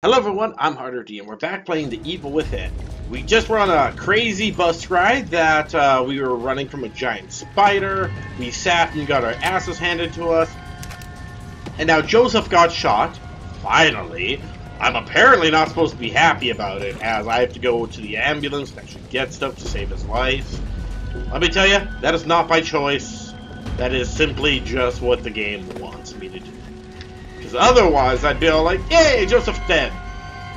Hello everyone, I'm Harder D and we're back playing The Evil Within. We just were on a crazy bus ride that uh, we were running from a giant spider, we sat and got our asses handed to us, and now Joseph got shot, finally. I'm apparently not supposed to be happy about it, as I have to go to the ambulance and actually get stuff to save his life. Let me tell you, that is not by choice. That is simply just what the game wants. Because otherwise, I'd be all like, yay, Joseph's dead.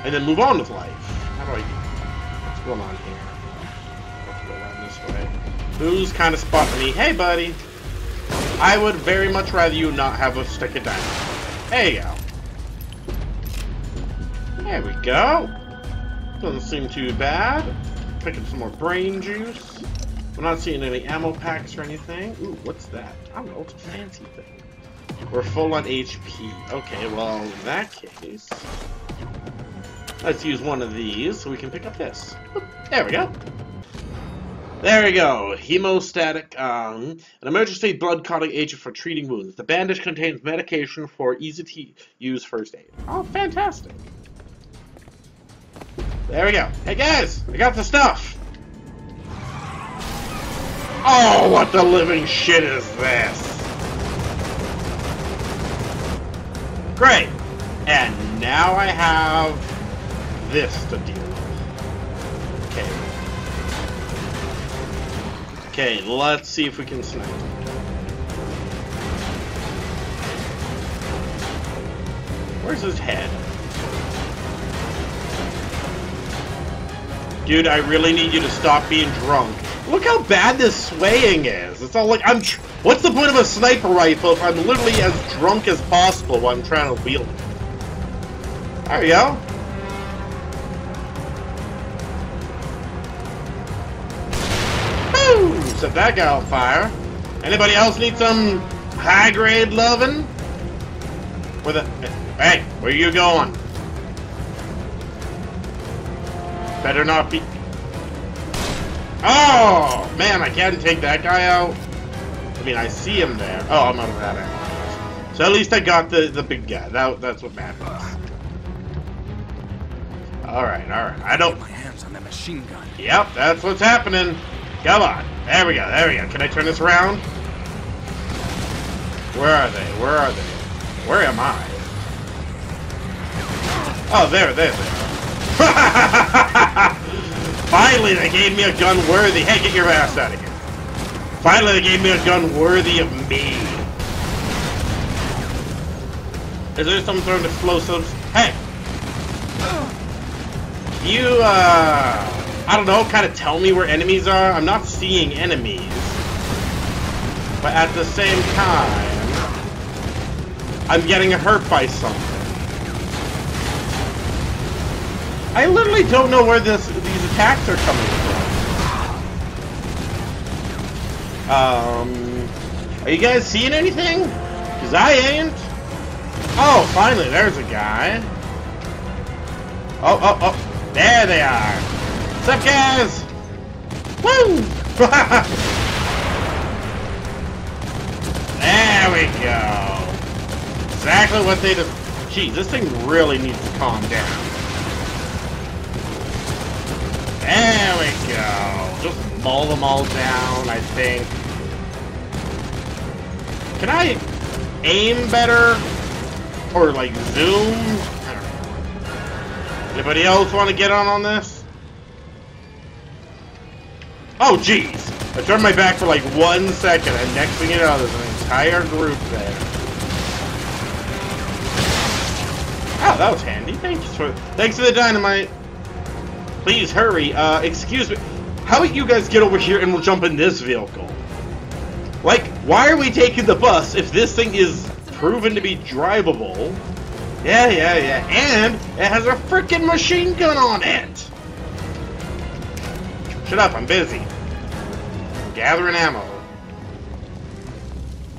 And then move on with life. How do I What's going on here? Let's go around this way. Who's kind of spotting me? Hey, buddy. I would very much rather you not have a stick of dynamite. There you go. There we go. Doesn't seem too bad. Picking some more brain juice. I'm not seeing any ammo packs or anything. Ooh, what's that? I don't know. It's a fancy thing. We're full on HP. Okay, well, in that case, let's use one of these so we can pick up this. There we go. There we go. Hemostatic, um, an emergency blood clotting agent for treating wounds. The bandage contains medication for easy to use first aid. Oh, fantastic. There we go. Hey guys, I got the stuff. Oh, what the living shit is this? Great. And now I have this to deal with. Okay. Okay, let's see if we can snipe. Where's his head? Dude, I really need you to stop being drunk. Look how bad this swaying is. It's all like, I'm... What's the point of a sniper rifle if I'm literally as drunk as possible while I'm trying to wield it? There we go. Woo! Set that guy on fire. Anybody else need some high-grade loving? Where the... Hey, where you going? Better not be... Oh! Man, I can't take that guy out. I mean, I see him there. Oh, I'm out of that angle. So at least I got the, the big guy. That, that's what matters. Alright, alright. I don't... my hands on that machine gun. Yep, that's what's happening. Come on. There we go, there we go. Can I turn this around? Where are they? Where are they? Where am I? Oh, there, there, there. Finally, they gave me a gun worthy. Hey, get your ass out of here. Finally, they gave me a gun worthy of me. Is there some sort of explosives? Hey! You, uh... I don't know, kind of tell me where enemies are? I'm not seeing enemies. But at the same time... I'm getting hurt by something. I literally don't know where this these attacks are coming from. Um, are you guys seeing anything? Cause I ain't. Oh, finally, there's a guy. Oh, oh, oh, there they are. What's up, guys? Woo! there we go. Exactly what they just. Geez, this thing really needs to calm down. There we go. Just maul them all down, I think. Can I aim better? Or, like, zoom? I don't know. Anybody else want to get on on this? Oh, jeez. I turned my back for, like, one second, and next thing you know, there's an entire group there. Oh, that was handy. Thanks for, thanks for the dynamite. Please hurry. Uh, excuse me. How about you guys get over here and we'll jump in this vehicle? Like, why are we taking the bus if this thing is proven to be drivable? Yeah, yeah, yeah. And it has a freaking machine gun on it. Shut up, I'm busy. I'm gathering ammo.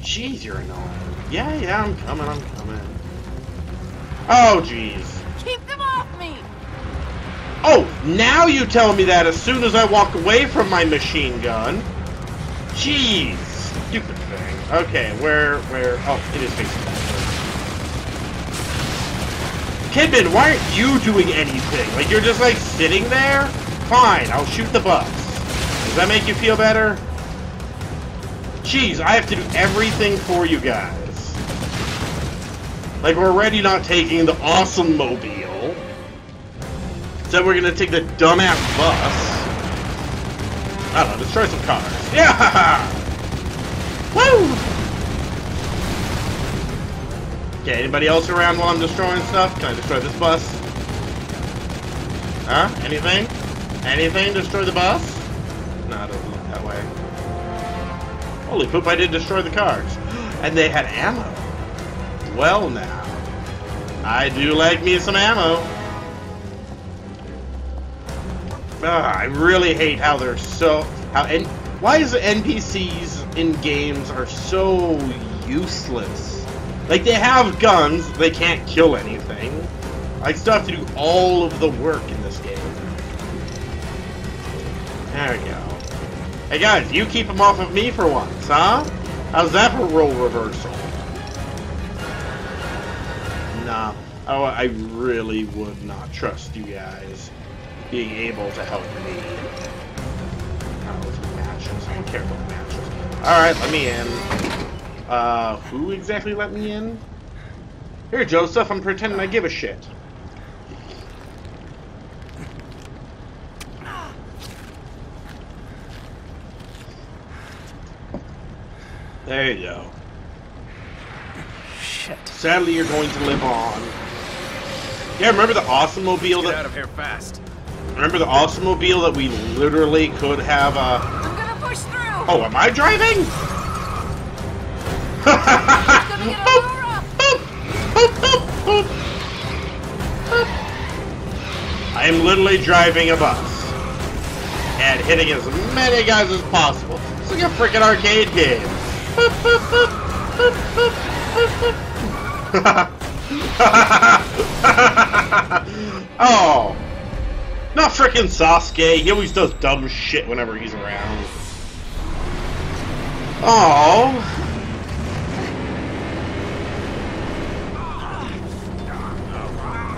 Jeez, you're annoying. Yeah, yeah, I'm coming, I'm coming. Oh, jeez. Keep them off me! Oh, now you tell me that as soon as I walk away from my machine gun. Jeez, stupid thing. Okay, where, where, oh, it is facing Kidman, why aren't you doing anything? Like, you're just, like, sitting there? Fine, I'll shoot the bus. Does that make you feel better? Jeez, I have to do everything for you guys. Like, we're already not taking the awesome mobile. So we're gonna take the dumbass bus. I don't know, destroy some cars. Yeah! Woo! Okay, anybody else around while I'm destroying stuff? Can I destroy this bus? Huh? Anything? Anything? Destroy the bus? No, it doesn't look that way. Holy poop, I did destroy the cars. And they had ammo. Well now. I do like me some ammo. Ah, I really hate how they're so... How and Why is NPCs in games are so useless? Like, they have guns, they can't kill anything. I still have to do all of the work in this game. There we go. Hey guys, you keep them off of me for once, huh? How's that for role reversal? Nah. Oh, I really would not trust you guys being able to help me. Alright, let me in. Uh, who exactly let me in? Here, Joseph, I'm pretending I give a shit. There you go. Shit. Sadly, you're going to live on. Yeah, remember the Awesomobile Get that... out of here fast. Remember the Awesomobile that we literally could have, uh... Oh, am I driving? I am literally driving a bus. And hitting as many guys as possible. It's like a freaking arcade game. oh. Not freaking Sasuke. He always does dumb shit whenever he's around. Oh.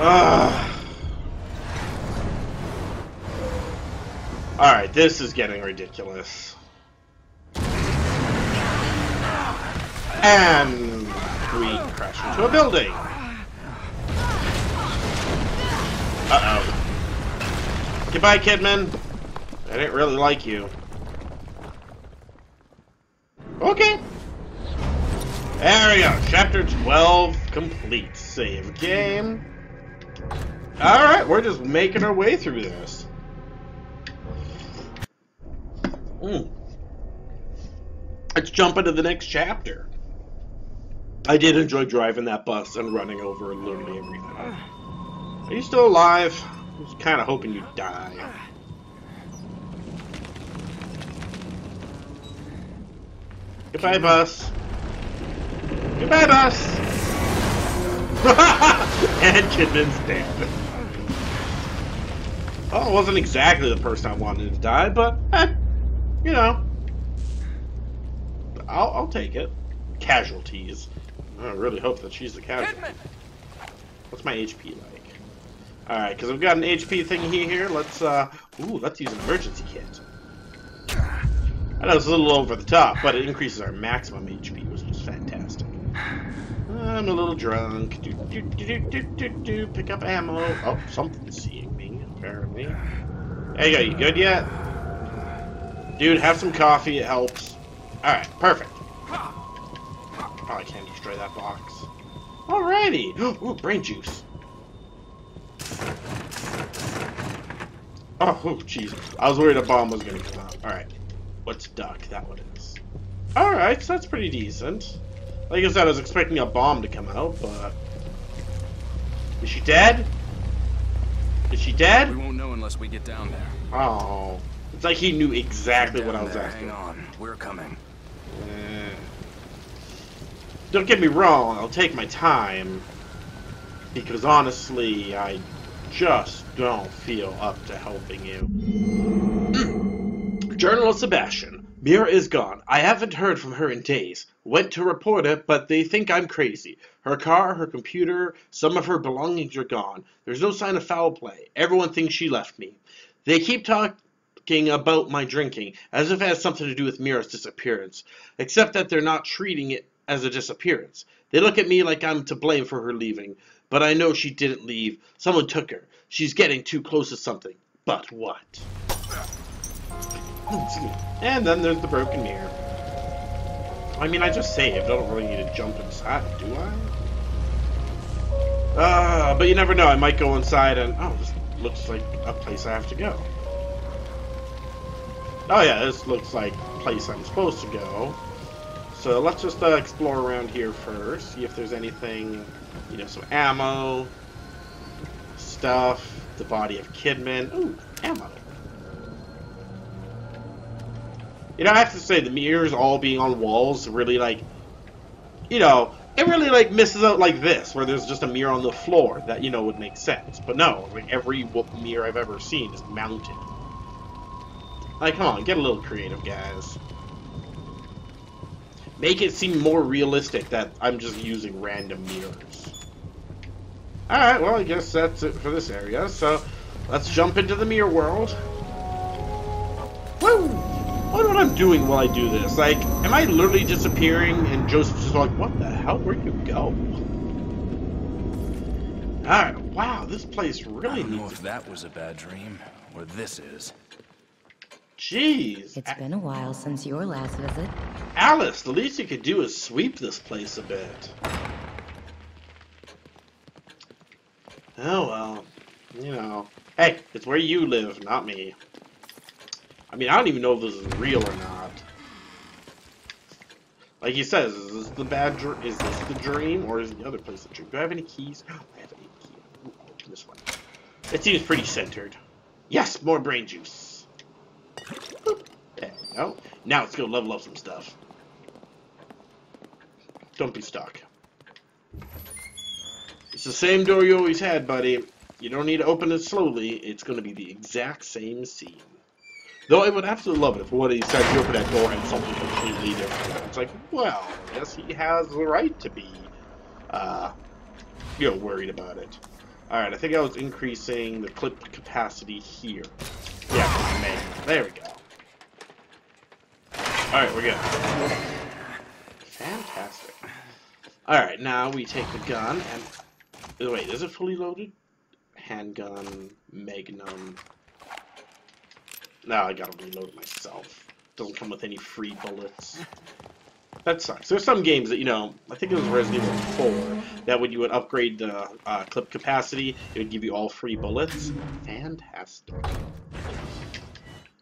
Ah. Ugh. Alright, this is getting ridiculous. And we crash into a building. Uh-oh. Goodbye, Kidman. I didn't really like you. Okay. There we go. Chapter 12 complete. Save game. Alright, we're just making our way through this. Hmm. Let's jump into the next chapter. I did enjoy driving that bus and running over and literally everything. Are you still alive? I was kind of hoping you'd die. Goodbye, bus. Goodbye, bus. and Kidman's dead. Well, it wasn't exactly the person I wanted to die, but, eh, you know. I'll, I'll take it. Casualties. I really hope that she's the casualty. Kidman! What's my HP like? Alright, because I've got an HP thingy here. Let's, uh, ooh, let's use an emergency kit. I know it's a little over the top, but it increases our maximum HP, which is fantastic. I'm a little drunk. Do, do, do, do, do, do. Pick up ammo. Oh, something's seeing me, apparently. There you. You good yet? Dude, have some coffee. It helps. Alright, perfect. I can't destroy that box. Alrighty. Ooh, brain juice. Oh, oh, jeez. I was worried a bomb was gonna come out. Alright. What's duck? That one is. Alright, so that's pretty decent. Like I said, I was expecting a bomb to come out, but... Is she dead? Is she dead? We won't know unless we get down there. Oh. It's like he knew exactly what I was there, asking. Hang on, we're coming. Eh. Don't get me wrong, I'll take my time. Because honestly, I just don't feel up to helping you. Journalist Sebastian, Myra is gone. I haven't heard from her in days. Went to report it, but they think I'm crazy. Her car, her computer, some of her belongings are gone. There's no sign of foul play. Everyone thinks she left me. They keep talking about my drinking, as if it has something to do with Myra's disappearance, except that they're not treating it as a disappearance. They look at me like I'm to blame for her leaving, but I know she didn't leave. Someone took her. She's getting too close to something. But what? And then there's the broken mirror. I mean, I just saved. I don't really need to jump inside, do I? Uh, but you never know. I might go inside and... Oh, this looks like a place I have to go. Oh yeah, this looks like a place I'm supposed to go. So let's just uh, explore around here first. See if there's anything, you know, some ammo, stuff, the body of Kidman. Ooh, ammo. You know, I have to say, the mirrors all being on walls really, like, you know, it really, like, misses out like this, where there's just a mirror on the floor. That, you know, would make sense. But no, like, every mirror I've ever seen is mounted. Like, come on, get a little creative, guys. Make it seem more realistic that I'm just using random mirrors. Alright, well, I guess that's it for this area. So, let's jump into the mirror world. Woo! I wonder what I'm doing while I do this. Like, am I literally disappearing and Joseph's just like, what the hell? Where'd you go? Alright, wow, this place really I really don't know if that was a bad dream, or this is. Jeez. It's been a while since your last visit. Alice, the least you could do is sweep this place a bit. Oh well, you know. Hey, it's where you live, not me. I mean, I don't even know if this is real or not. Like he says, is this the bad dr is this the dream or is the other place the dream? Do I have any keys? I have a key. Open this one. It seems pretty centered. Yes, more brain juice. There we go. Now let's go level up some stuff. Don't be stuck. It's the same door you always had, buddy. You don't need to open it slowly. It's going to be the exact same scene. Though I would absolutely love it if one of these times you open that door and something completely different. It's like, well, I guess he has the right to be, uh, you know, worried about it. Alright, I think I was increasing the clip capacity here. Yeah, man. There we go. Alright, we're good. Fantastic. Alright, now we take the gun and... Wait, is it fully loaded? Handgun, Magnum... No, I gotta reload myself. Doesn't come with any free bullets. That sucks. There's some games that, you know, I think it was Resident Evil 4, that when you would upgrade the uh, clip capacity, it would give you all free bullets. Fantastic.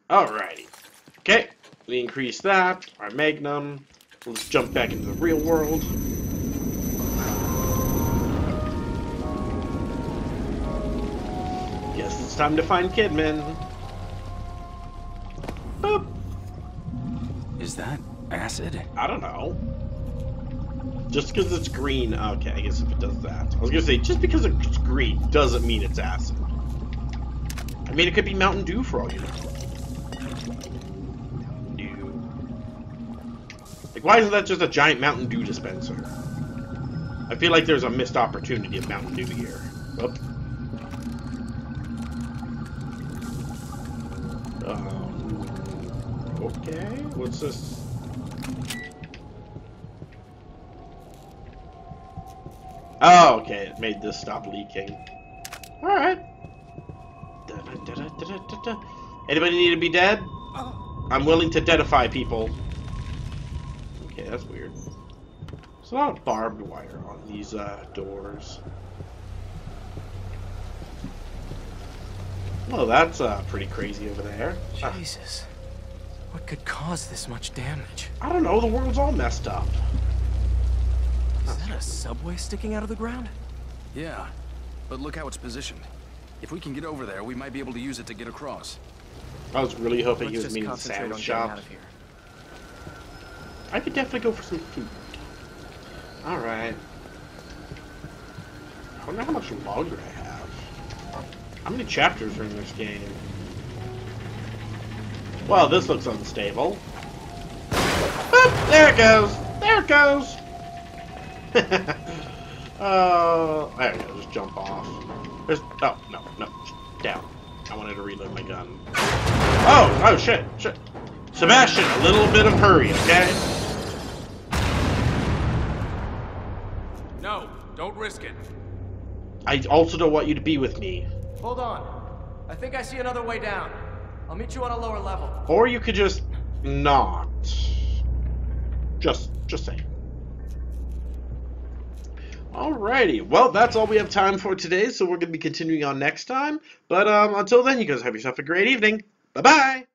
Alrighty. Okay, we increase that, our Magnum. Let's jump back into the real world. Guess it's time to find Kidman. Acid? I don't know. Just because it's green, okay, I guess if it does that. I was gonna say, just because it's green doesn't mean it's acid. I mean, it could be Mountain Dew for all you know. Mountain Dew. Like, why isn't that just a giant Mountain Dew dispenser? I feel like there's a missed opportunity of Mountain Dew here. Whoop. Um, okay, what's this? Oh, okay, it made this stop leaking. Alright. Anybody need to be dead? I'm willing to deadify people. Okay, that's weird. There's a lot of barbed wire on these uh, doors. Well, that's uh, pretty crazy over there. Jesus. What could cause this much damage? I don't know, the world's all messed up. Is that a subway sticking out of the ground? Yeah, but look how it's positioned. If we can get over there, we might be able to use it to get across. I was really hoping he Let's was just meaning the concentrate sandwich on shop. out of here. I could definitely go for some food. Alright. I wonder how much longer I have. How many chapters are in this game? Well, this looks unstable. Boop, there it goes. There it goes. uh, there we go. Just jump off. There's. Oh no, no, down. I wanted to reload my gun. Oh, oh shit, shit. Sebastian, a little bit of hurry, okay? No, don't risk it. I also don't want you to be with me. Hold on. I think I see another way down. I'll meet you on a lower level. Or you could just not. Just, just saying. Alrighty, well, that's all we have time for today, so we're going to be continuing on next time. But um, until then, you guys have yourself a great evening. Bye bye!